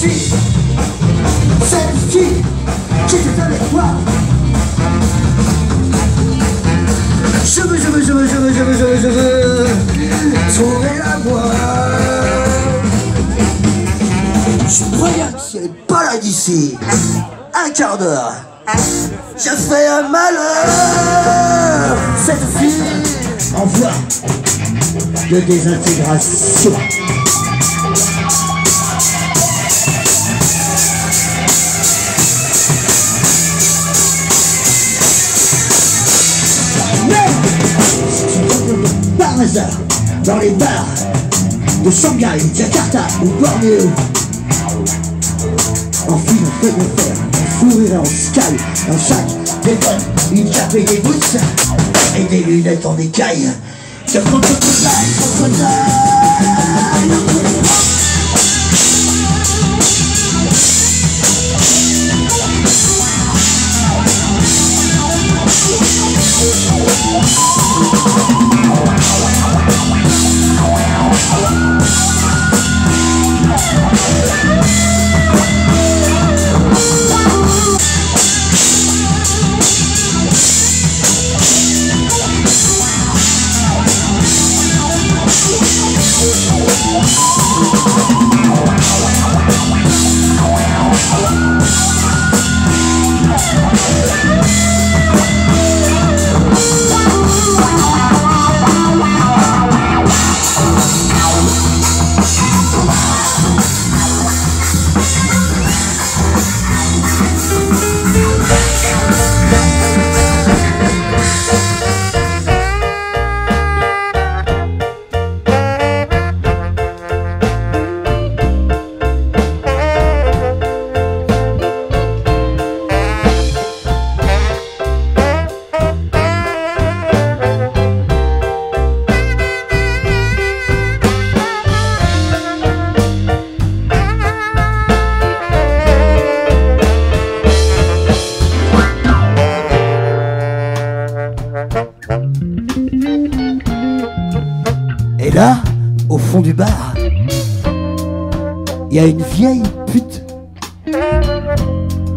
cette fille, j'étais avec toi. Je veux, je veux, je veux, je veux, je veux, je veux, je veux trouver la voie. Je croyais que pas là d'ici un quart d'heure, je fais un malheur. Cette fille en voie de désintégration. Dans les bars de Shanghai, Jakarta ou Bornéo. En film, on fait de fer, un fou rire en sky, un sac, des bottes, une cape et des boots, et des lunettes en écaille. Je prends contre y a une vieille pute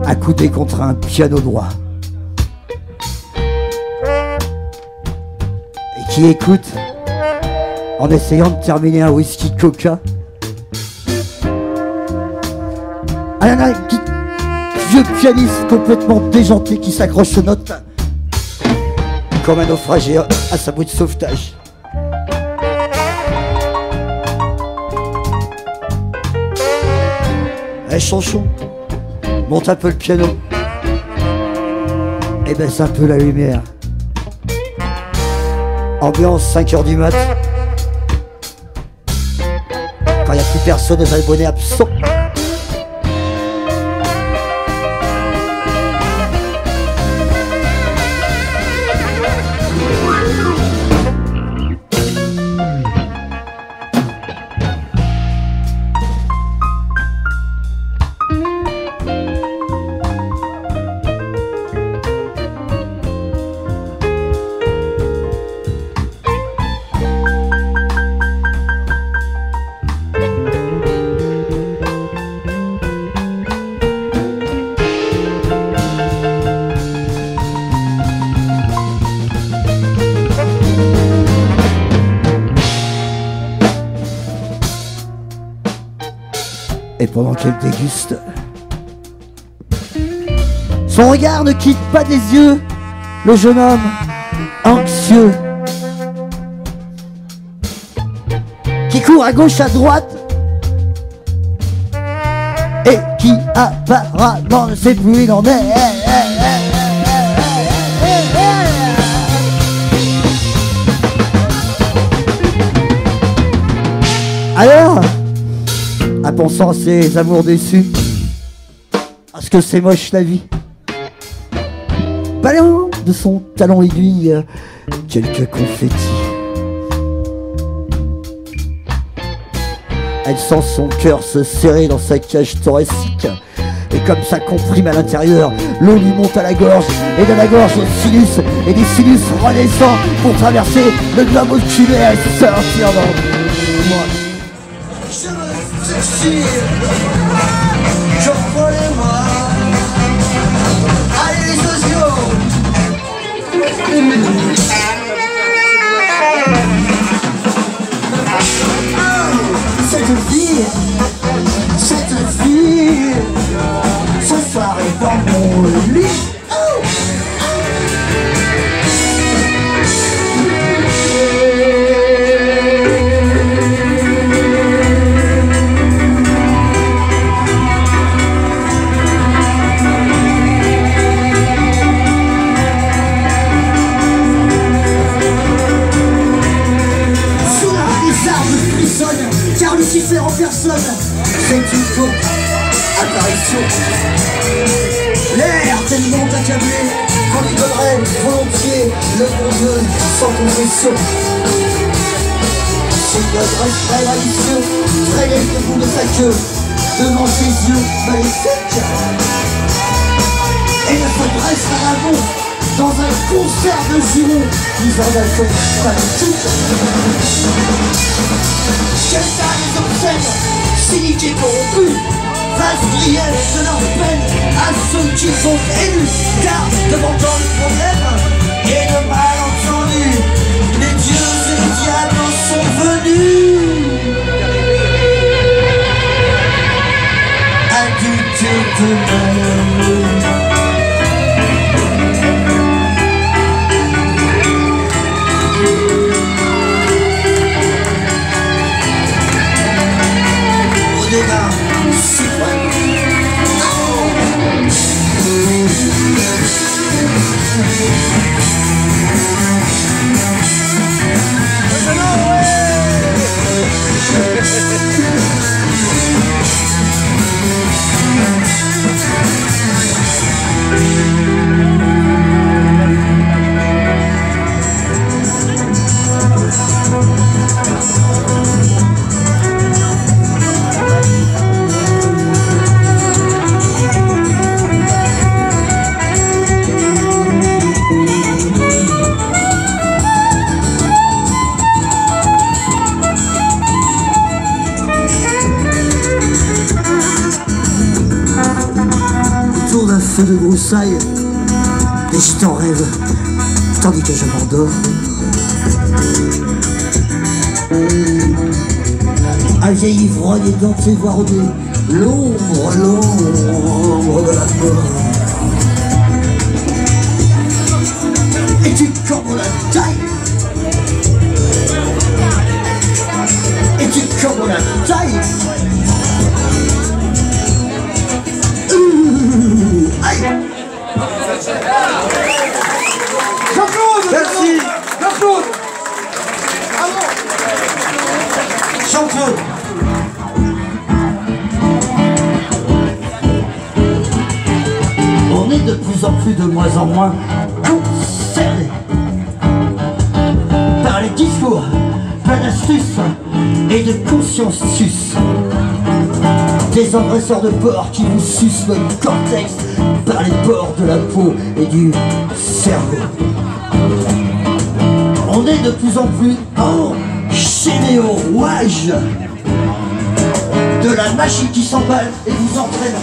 accoudée contre un piano droit. Et qui écoute en essayant de terminer un whisky coca. Un, un, qui- vieux pianiste complètement déjanté qui s'accroche aux notes comme un naufragé à sa bout de sauvetage. Eh chanchon, monte un peu le piano. Et baisse un peu la lumière. Ambiance 5h du mat. Quand il n'y a plus personne aux abonnés absents. Et pendant qu'elle déguste, son regard ne quitte pas des yeux le jeune homme anxieux qui court à gauche à droite et qui apparemment ne sait plus où il en est. Alors, en pensant à ses amours déçus, à ce que c'est moche la vie, balayant de son talon aiguille. Quelques confettis. Elle sent son cœur se serrer dans sa cage thoracique. Et comme ça comprime à l'intérieur, l'eau lui monte à la gorge, et de la gorge au sinus, et des sinus redescend pour traverser le globe oculaire et sortir dans see. Sans confession. C'est notre très malicieux, très le bout de sa queue, devant ses yeux maléfiques. Et ne se dresse à l'avant dans un concert de jumeaux d'Isabelle fanatique. Quelqu'un les obsède, cyniques et corrompus, fasse grief de leur peine à ceux qui sont élus, car devant tant de problèmes et de malentendus, de broussailles et je t'en rêve tandis que je m'endors. Un vieil ivrogne dans tes voies l'ombre, l'ombre de la mort. Et tu comme la taille Et tu comme la taille Jean-Claude Merci. Jean-Claude Jean-Claude. On est de plus en plus de moins en moins concernés par les discours plein d'astuces et de conscience des agresseurs de porc qui vous sucent le cortex les pores de la peau et du cerveau. On est de plus en plus enchaîné au rouage de la machine qui s'emballe et vous entraîne.